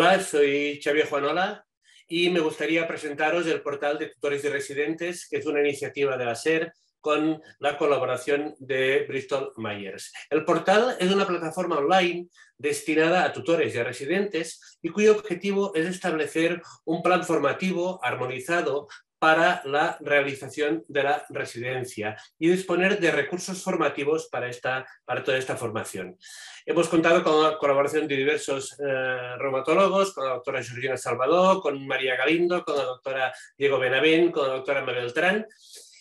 Hola, soy Xavier Juanola y me gustaría presentaros el portal de tutores y residentes, que es una iniciativa de la SER con la colaboración de Bristol Myers. El portal es una plataforma online destinada a tutores y a residentes y cuyo objetivo es establecer un plan formativo armonizado para la realización de la residencia y disponer de recursos formativos para, esta, para toda esta formación. Hemos contado con la colaboración de diversos eh, reumatólogos, con la doctora Georgina Salvador, con María Galindo, con la doctora Diego Benavent, con la doctora María Beltrán,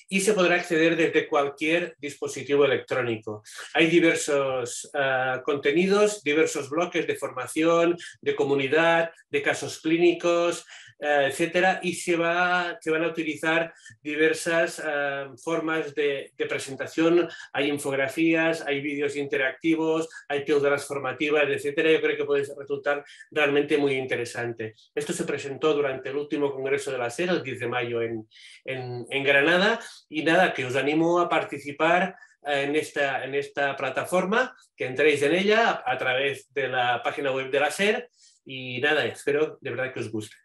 y se podrá acceder desde cualquier dispositivo electrónico. Hay diversos eh, contenidos, diversos bloques de formación, de comunidad, de casos clínicos, eh, etcétera, y se, va, se van a utilizar diversas eh, formas de, presentación. Hay infografías, hay vídeos interactivos, hay píldoras formativas, etcétera. Yo creo que puede resultar realmente muy interesante. Esto se presentó durante el último Congreso de la SER, el 10 de mayo en, en, Granada, y nada, que os animo a participar eh, en esta, en esta plataforma, que entréis en ella a través de la página web de la SER y nada, espero de verdad que os guste.